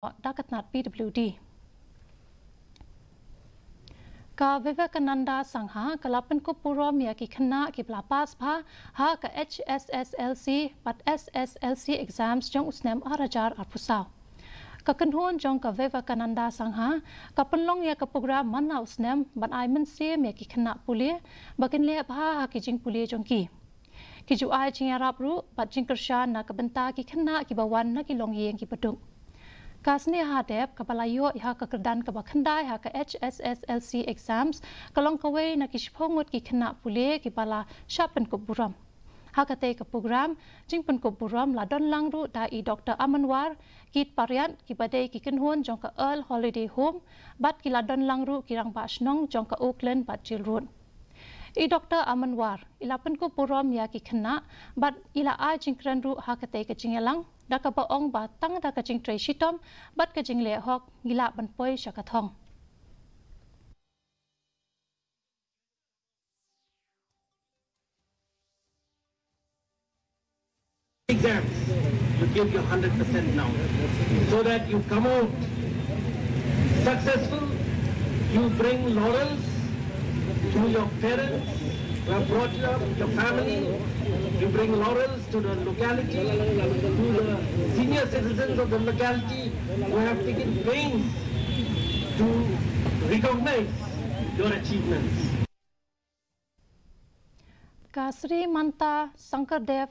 Dakatnat PWD. Ka Vivekananda Sangha kalapan ko purom ya ki khana ki plapas pha ha ka HSSLC pat SSLC exams jong usnem arajar arpusaw. Ka kanhon jong ka Vivekananda Sangha ka penlong ya ka program mana usnem ban ai men se ya ki khana puli bakin le pha ha ki jing puli jong ki. Ki ju ai jing arab ru pat jing kershan na ka benta ki khana ki bawan na ki long yeng ki pedung. Kasne ha dep kapalayo iha ka kerdan ka bakhandai ha ka HSSLC exams kalong kawai na kishpongot ki khna pule ki pala shapen ko buram. Ha ka te ka program jingpen ko buram la don lang ru da i Dr. Amanwar kit parian ki badai ki kenhon jong ka Earl Holiday Home bat ki la don lang ru ki rang ba shnong jong ka Oakland bat children. I Dr. Amanwar ilapan ko buram ya ki khna bat ila a jingkran ru ha ka te ka jingelang da ka ba ong ba tang da ka jing tre shitom bat ka jing le hok gila ban poi shaka thong exams you give your 100% now so that you come out successful you bring laurels to your parents who have brought up your family you bring laurels to the locality, to the senior citizens of the locality who have taken pains to recognize your achievements. Kasri Manta Sankardev